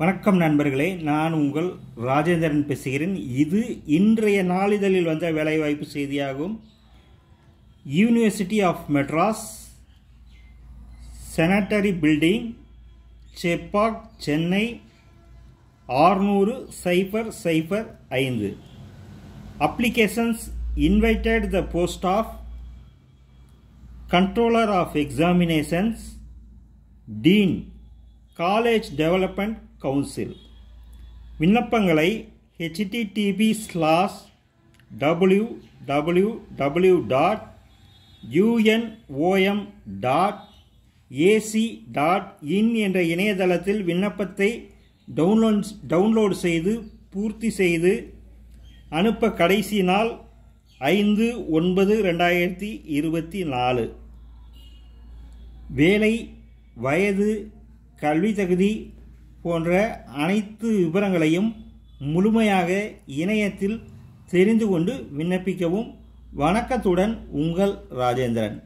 வணக்கம் நண்பர்களே நான் உங்கள் ராஜேந்திரன் பேசுகிறேன். இது இன்றைய நாளிதழில் வந்த வேலைவாய்ப்பு செய்தியாகும். University of Madras centenary building Chepauk Chennai ஆறுநூறு சைஃபர் சைஃபர் ஐந்து. Applications invited the post of controller of examinations dean college development council விண்ணப்பங்களை HTTP slash W W W dot UNOM dot AC dot in என்ற இணையதளத்தில் விண்ணப்பத்தை download download செய்து பூர்த்தி செய்து அனுப்ப கடைசி நாள் ஐந்து ஒன்பது ரெண்டாயிரத்தி இருபத்தி நாலு. வேலை வயது கல்வி தகுதி போன்ற அனைத்து விவரங்களையும் முழுமையாக இணையத்தில் தெரிந்து கொண்டு விண்ணப்பிக்கவும் வணக்கத்துடன் உங்கள் ராஜேந்திரன்.